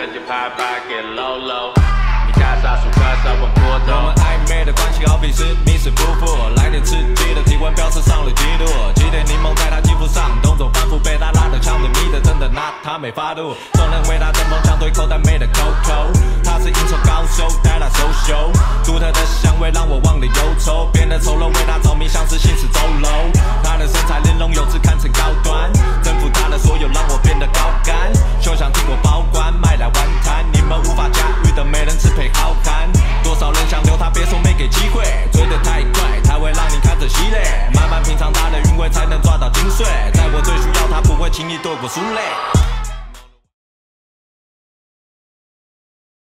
跟着拍拍 get low low。你家杀熟客稍往过头。我们暧昧的关系好比是密室夫妇，来点刺激的体温飙升上了纪录，挤点柠檬在他肌肤上，动作反复被他拉的枪的迷的，真的拿他没法度。众人为他针锋像对，口袋妹的 Coco，他是应酬高手，带他 social，独特的香味让我忘了忧愁，变得丑陋为他着迷，像是行尸常大的韵味，才能抓到精髓。在我最需要他，不会轻易对我输累。